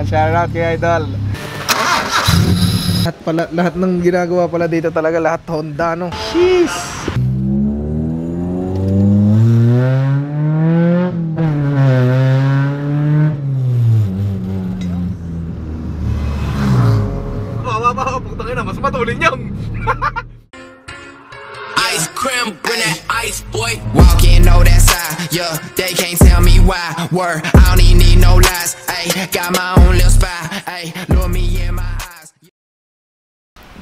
Ayan, shout out kay Idol. Lahat pala, lahat ng ginagawa pala dito talaga lahat Honda no. Sheesh. Know that side. Yeah, they can't tell me why. Word, I don't even need no lies. Ayy, got my own little spy. Ayy, look me in my eyes.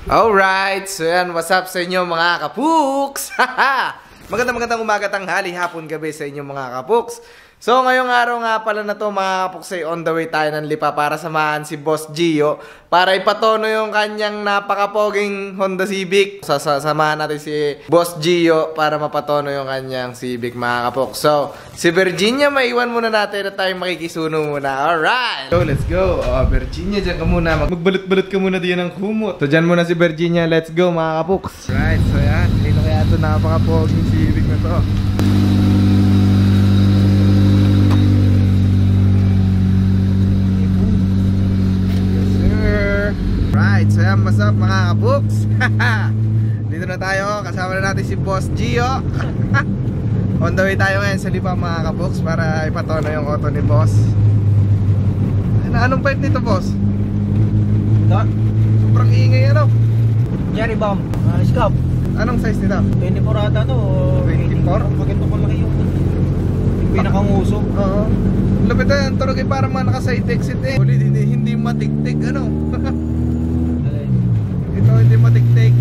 Alright, so yan, what's up sa inyo mga kapuks? Magandang magandang umaga, tanghali, hapon, gabi sa inyo mga kapuks. So ngayong araw nga pala na to mga kapuks ay on the way tayo ng Lipa para samahan si Boss Gio para ipatono yung kanyang napakapoging Honda Civic. Sasamahan natin si Boss Gio para mapatono yung kanyang Civic mga kapuks. So si Virginia maiwan muna natin na tayo makikisuno muna. Alright! So let's go. Oh, Virginia, dyan ka muna. Mag- Magbalot-balot ka muna diyan ng kumot. So dyan muna si Virginia. Let's go mga kapuks. Right, so yan. Dito kaya ito napakapoging Civic na to. Right, so yan, what's up mga kabuks? Dito na tayo, kasama na natin si Boss Gio. On the way tayo ngayon sa Lipa mga kabuks para ipatono yung auto ni Boss. Ano, anong pipe nito, Boss? Da, Sobrang ingay ano? Jerry Bomb, uh, Scab, Anong size nito? 24 ata to. 24? Maganda ko laki yung, yung pinakanguso. Oo. Lapit na yan, tunog ay parang mga naka-side exit eh. Ulit, hindi, hindi matiktik ano. Hindi matiktik.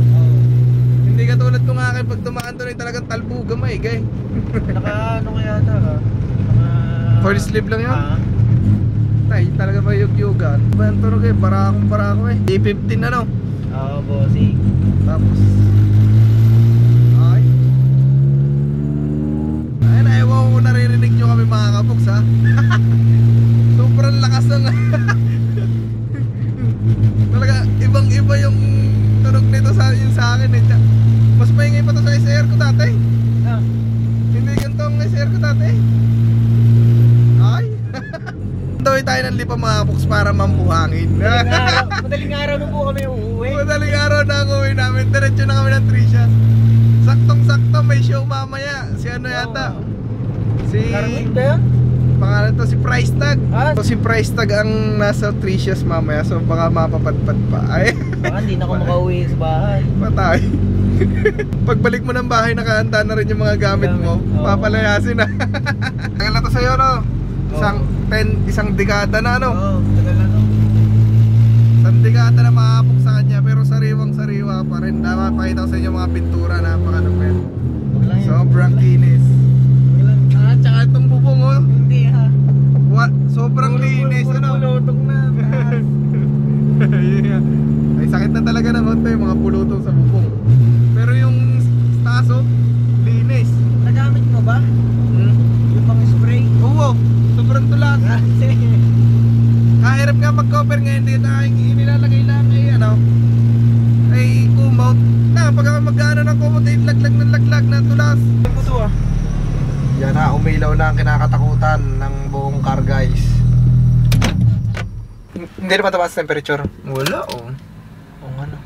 Hindi katulad nung akin pag tumaan doon ay talagang talbo gamay, gay. Naka ano kaya ata ka? Naka... For sleep lang yun? Ah, Ay, talaga ba yung yugan? Ba yung tunog eh, para akong para ako eh. D15 ano? Oo, bossy. Tapos... Ay. Ay, naiwan ko naririnig nyo kami mga kaboks ha. Sobrang lakas ng... Talaga, ibang iba yung tunog nito sa, yung sa akin eh. Tsa- Mas maingay pa to sa SR ko dati. Ah, Hindi ganito ang SR ko dati. Ay. Mga kaboks para mambuhangin. madaling araw, madaling araw na po kami uuwi. Madaling araw na ang uwi namin. Diretso na kami ng Tricias. Saktong-sakto may show mamaya. Si ano yata? Si... Ba yun? Pangalan to si Price Tag. Ah. So si Price Tag ang nasa Tricias mamaya. So baka mapapadpad pa. Ay, Baka hindi na ako makauwi sa bahay. patay. Pagbalik mo ng bahay, nakahanda na rin yung mga gamit mo. Gamit, oo. Papalayasin na. Tagal na to sa'yo, no? Isang, ten, isang dekada na, no? Oo, tagal na to. Isang dekada na makapok sa kanya pero sariwang sariwa pa rin. Dapat pakita ko sa inyo mga pintura napakalupit. Sobrang kinis. Ah, tsaka itong bubong oh. Hindi ha. What? Sobrang linis. Ano? Pulutong na. Yeah. Ay sakit na talaga ng konti mga pulutong sa bubong. Pero yung staso, linis. Nagamit mo ba? Hmm? Yung pang spray? Oo, sobrang tulas. Ah, sige. Mag-cover ngayon dito ay inilalagay lang ay ano ay kumot. Na pag ako mag-ano ng kumot ay laglag ng laglag na tulas. Ano to ah? Yan na, umilaw na ang kinakatakutan ng buong car guys. Hindi naman taas temperature. Wala oh. Oo nga no.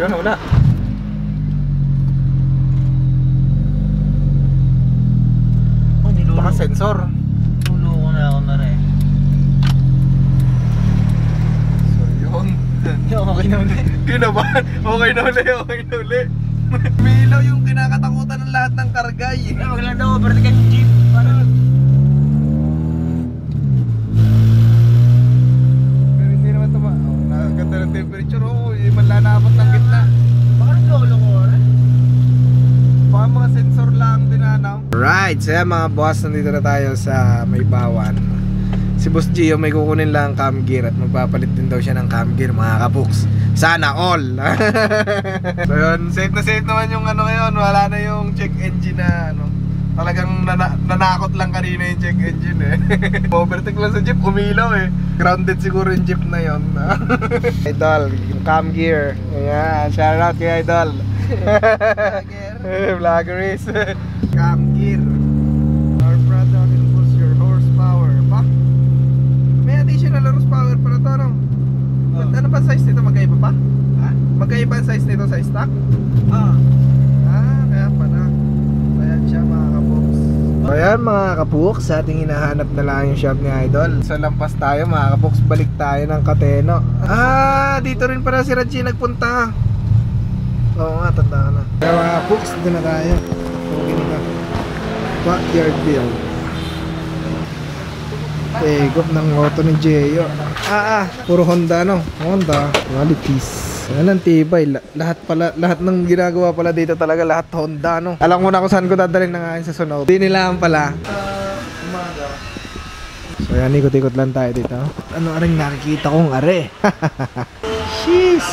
Wala, wala. Oh, nilulo. Baka sensor. Nilulo ko na ako na rin. So yun. Yung okay na ulit. Kinabahan. Okay na uli, okay na uli. Umilaw yung kinakatakutan ng lahat ng kargay. Eh, wag lang daw, overtake yung jeep. Para Pero hindi naman tama. Oh, nakaganda ng temperature. Oo, oh, yung manlalapot ng gitna. baka ko rin. Baka mga sensor lang dinanaw. Right, so yan mga boss, nandito na tayo sa may bawan. Si Boss Gio may kukunin lang ang cam gear at magpapalit din daw siya ng cam gear mga kabuks. Sana all! so yun, safe na safe naman yung ano ngayon, wala na yung check engine na ano. Talagang nana- nanakot lang kanina yung check engine eh. Overtake lang sa jeep, umilaw eh. Grounded siguro yung jeep na yon. Idol, yung cam gear. Ayan, shout out kay Idol. Vloggeries. Cam gear. parang oh. ano ba size nito magkaiba pa? Ha? Magkaiba ang size nito sa stock? Oo. Oh. Ah, kaya pala. Ayan siya mga kapuks. So ayan mga kapuks, sa ating hinahanap na lang yung shop ni Idol. So lampas tayo mga kapuks, balik tayo ng Kateno. Ah, dito rin para si Raji nagpunta. Oo nga, tanda ka na. Kaya mga kapuks, dito na tayo. Okay na. Backyard Build. Tegop ng auto ni Jeyo. Ah, ah, puro Honda no. Honda, qualities. Yan ang tibay. La- lahat pala, lahat ng ginagawa pala dito talaga lahat Honda no. Alam mo na kung saan ko dadalhin ng akin sa sunod. Di nila pala. umaga. So yan, ikot-ikot lang tayo dito. Ano aring nakikita kong are? Sheesh!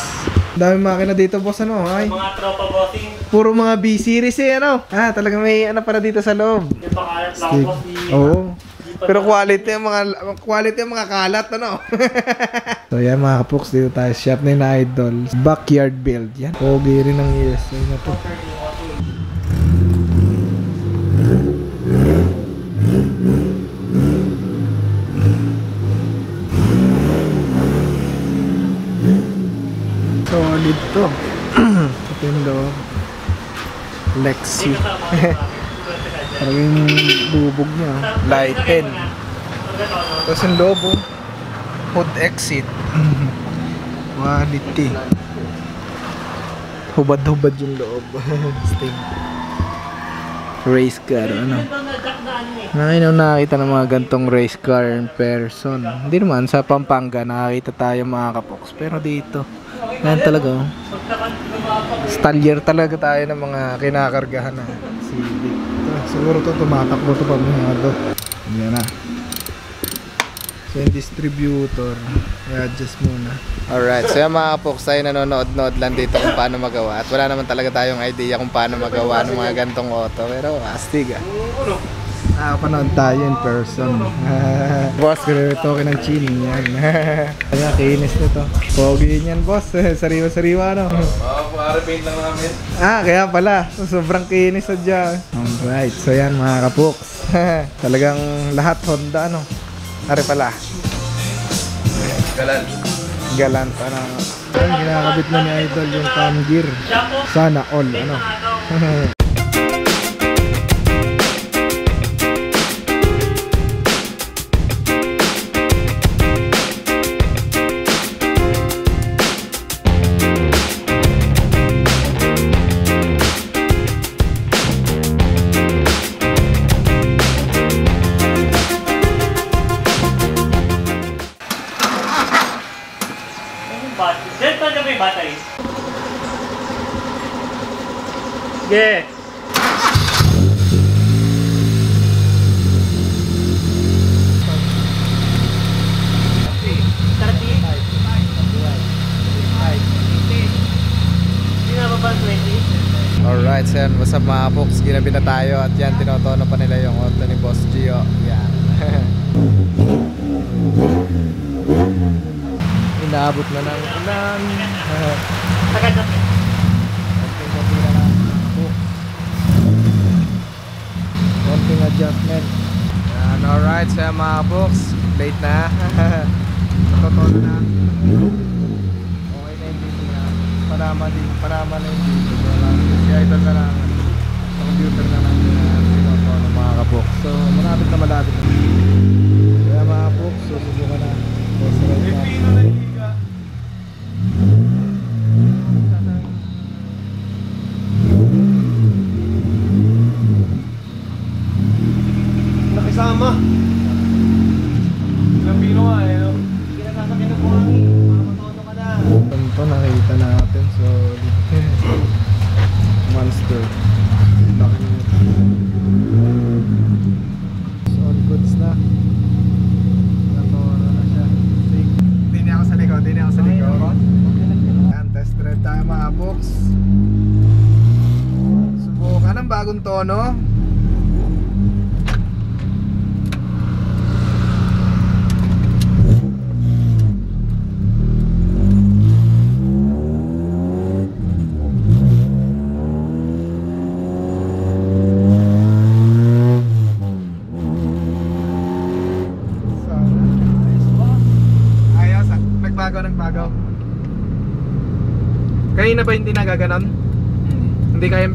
Dami makina dito, boss, ano? Ay, Mga tropa bossing, puro mga B-series eh, ano? Ah, talaga may ano para dito sa loob. ba kalat lang boss? Oo. Pero quality ang mga quality ang mga kalat ano. so yan mga kapuks dito tayo shop ni na Idol. Backyard build yan. Pogi rin ng USA na to. Solid to. Ito yung. Lexi. Parang yung bubog niya. Lighten. Tapos yung lobo. Hood exit. Quality. Hubad-hubad yung loob. Sting. Race car, ano? Ito na jack na. Ngayon nakakita ng mga gantong race car in person. Hindi naman, sa Pampanga nakakita tayo mga kapoks. Pero dito, yan talaga. oh. Stallier talaga tayo ng mga kinakargahan na. Ito, siguro to tumatakbo to pag mahado. Yan na. So yung distributor, i-adjust muna. Alright, so yung mga kapoks tayo nanonood-nood lang dito kung paano magawa. At wala naman talaga tayong idea kung paano magawa ng mga gantong auto. Pero astig ah. Nakapanood tayo in person. boss, ganito ka ng chin. Yan. Kaya kinis nito. Pogi niyan, boss. Sariwa-sariwa, no? Oo, pa-repaint lang namin. Ah, kaya pala. Sobrang kinis sa dyan. Alright, so yan mga kapuks. Talagang lahat Honda, no? Ari pala. Galan. Galant, ano. Ayun, ginakabit na ni Idol yung cam gear. Sana all, ano. Yeah. Hindi na ba ba 20? Alright, so yan. What's up mga kapuks? Ginabi na tayo at yan, tinotono pa nila yung auto ni Boss Gio. Yan. Inaabot na ng ulan. Agad na. Adjustment. Yan, alright. So yan mga books. Late na. Totoo na. Okay na yung video na. Parama din. Parama na yung video. Wala. Si Idol na lang. Sa computer na lang. Tinoto ng mga kabooks. So malapit na malapit na. Kaya mga books. Susubukan na. Boss right na. Nakisama. Ilang pino nga eh, no? Hindi na sasakyan ng buhangin. Para ka na. Ito nakita natin. So monster. Laki. So all goods na. Natoro na siya. Hindi niya ako sa likod. Hindi niya ako sa likod. Yan, test drive tayo mga books. Subukan ng bagong tono. Nagbago. Kanina ba hindi nagaganon? Hindi kayang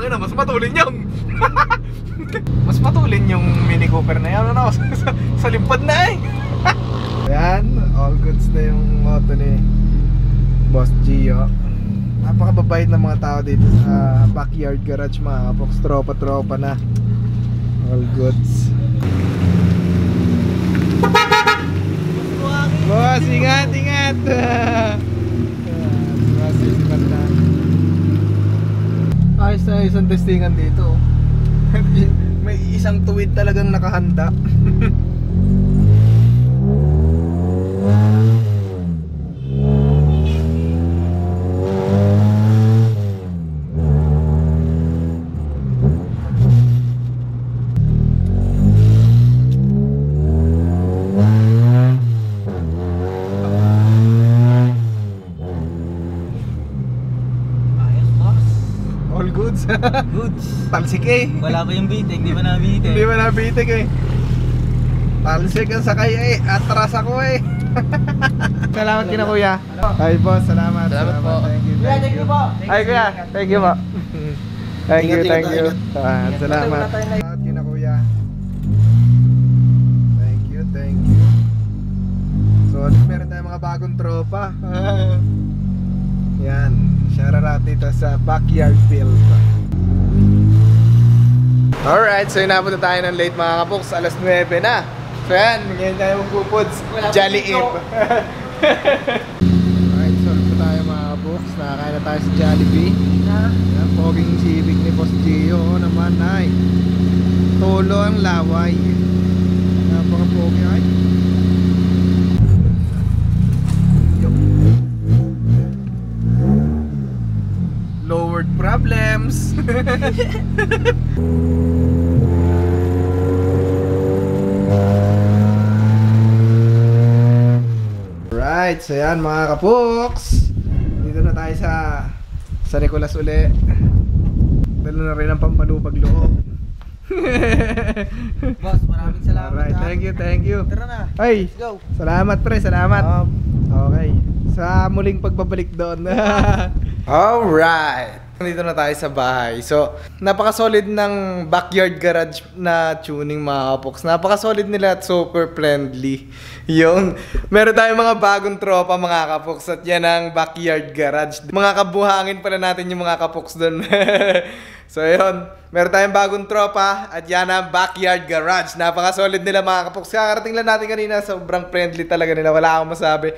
ina, mas matulin yung Mas matulin yung Mini Cooper na yan ano, sa, sa, sa limpad na eh Ayan, all goods na yung moto ni Boss Gio Napakababait ng mga tao dito sa backyard garage mga kapoks. Tropa-tropa na. All goods. Boss, ingat, ingat. Ingat na. Ayos na isang testingan dito. May isang tuwid talagang nakahanda Goods. Talsik eh. Wala ko yung bitik, di ba nabitik? Hindi ba nabitik eh. Talsik ang sakay eh. Atras ako eh. Salamat kina kuya. Hi boss, salamat Salamat po. Thank you, Kuya, thank you. po. Hi kuya, thank you po. Thank you, thank you. ingat. Ah, Salamat. Salamat kina kuya. Thank you, thank you. So, meron tayong mga bagong tropa. Yan, out dito sa Backyard Field Alright, so inabot na tayo ng late mga kapoks, alas 9 na. So yan, ngayon tayo magpupuds, Jolly Ip. Alright, so ito tayo mga kapoks, nakakain na tayo sa Jollibee. Yan, poging civic ni Boss Gio, oo naman ay. Tolo ang laway. Napaka-pogi ay. Lowered problems. Right, so yan mga kapuks. Dito na tayo sa sa Nicolas uli. Dalo na rin ang pampalupag loob. Boss, maraming salamat. Alright, ha. thank you, thank you. Tara na. Ay, Let's go. salamat pre, salamat. Okay. Sa muling pagbabalik doon. Alright. Nandito na tayo sa bahay. So, napaka-solid ng backyard garage na tuning mga kapoks. Napaka-solid nila at super friendly. Yung, meron tayong mga bagong tropa mga kapoks at yan ang backyard garage. Mga kabuhangin pala natin yung mga kapoks doon. so, yun. Meron tayong bagong tropa at yan ang backyard garage. Napaka-solid nila mga kapoks. Kakarating lang natin kanina. Sobrang friendly talaga nila. Wala akong masabi.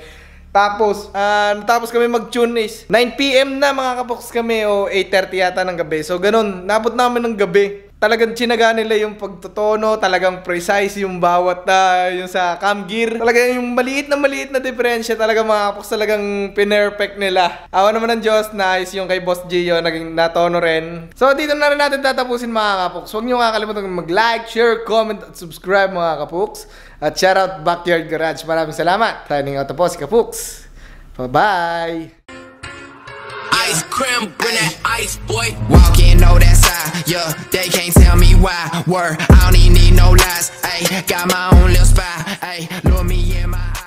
Tapos, ah, natapos kami mag-tune is 9pm na mga kapoks kami o 8.30 yata ng gabi. So, ganun. Nabot namin ng gabi. Talagang chinaga nila yung pagtotono, talagang precise yung bawat na yung sa cam gear. Talagang yung maliit na maliit na diferensya talaga mga kapoks talagang pinerfect nila. Awa naman ng Diyos, nice yung kay Boss Gio, naging natono rin. So, dito na rin natin tatapusin mga kapoks. Huwag niyo kakalimutan mag-like, share, comment, at subscribe mga kapoks. At shout out Backyard Garage. Maraming salamat. Signing out na po si Kapuks. Bye-bye! Ice cream, bring that ice, boy. Walk in, know that side. Yeah, they can't tell me why. Word, I don't even need no lies. Ayy, got my own little spy. Ayy, look me in my.